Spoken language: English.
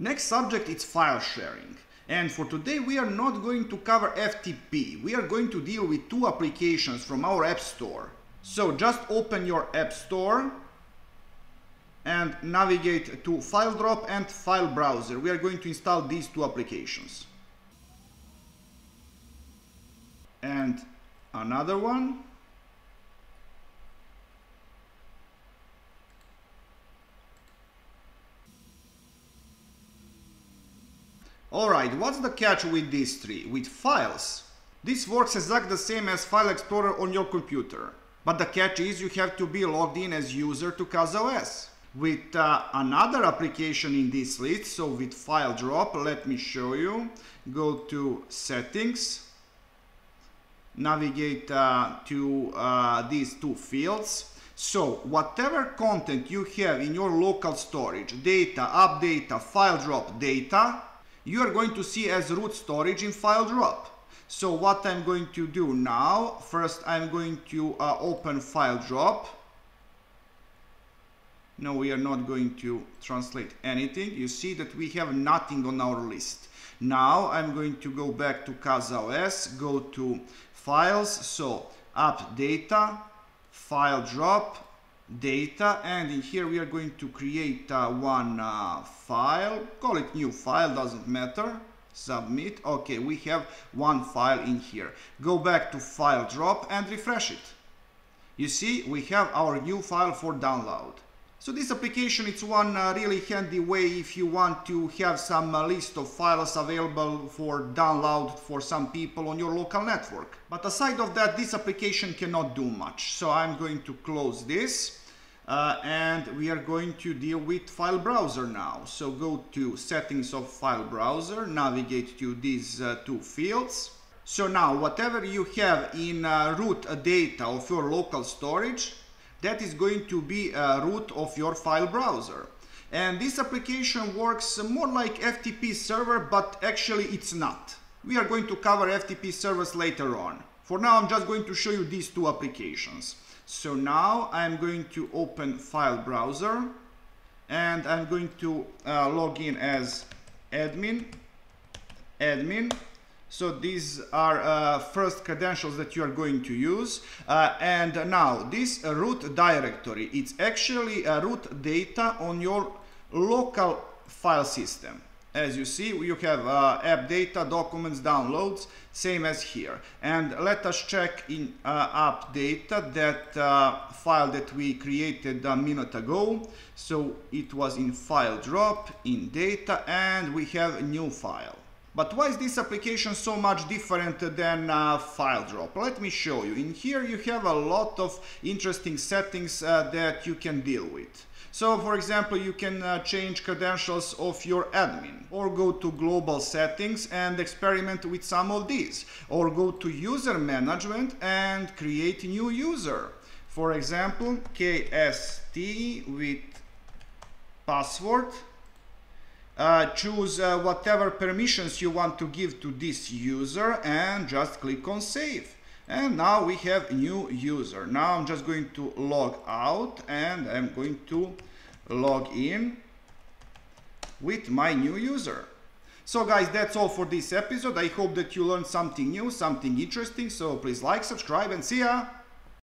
Next subject is file sharing. And for today we are not going to cover FTP. We are going to deal with two applications from our App Store. So just open your App Store and navigate to FileDrop and File Browser. We are going to install these two applications. And another one. Alright, what's the catch with these three? With files. This works exactly the same as File Explorer on your computer. But the catch is you have to be logged in as user to CasaOS. With uh, another application in this list, so with File Drop, let me show you. Go to Settings, navigate uh, to uh, these two fields. So whatever content you have in your local storage, data, app data, file drop data, you are going to see as root storage in file drop. So what I'm going to do now, first I'm going to uh, open file drop. No, we are not going to translate anything. You see that we have nothing on our list. Now I'm going to go back to CasaOS, go to files, so app data, file drop, data and in here we are going to create uh, one uh, file. Call it new file doesn't matter. Submit. Okay we have one file in here. Go back to file drop and refresh it. You see we have our new file for download so this application it's one uh, really handy way if you want to have some uh, list of files available for download for some people on your local network. But aside of that, this application cannot do much. So I'm going to close this uh, and we are going to deal with file browser now. So go to settings of file browser, navigate to these uh, two fields. So now whatever you have in uh, root data of your local storage, that is going to be a root of your file browser. And this application works more like FTP server, but actually it's not. We are going to cover FTP servers later on. For now, I'm just going to show you these two applications. So now I'm going to open file browser and I'm going to uh, log in as admin, admin, so these are uh, first credentials that you are going to use. Uh, and now this root directory, it's actually a root data on your local file system. As you see, you have uh, app data, documents, downloads, same as here. And let us check in uh, app data that uh, file that we created a minute ago. So it was in file drop, in data, and we have a new file. But why is this application so much different than uh, file drop? Let me show you. In here you have a lot of interesting settings uh, that you can deal with. So for example, you can uh, change credentials of your admin or go to global settings and experiment with some of these or go to user management and create a new user. For example, KST with password uh, choose uh, whatever permissions you want to give to this user and just click on save. And now we have new user. Now I'm just going to log out and I'm going to log in with my new user. So guys that's all for this episode. I hope that you learned something new something interesting. So please like subscribe and see ya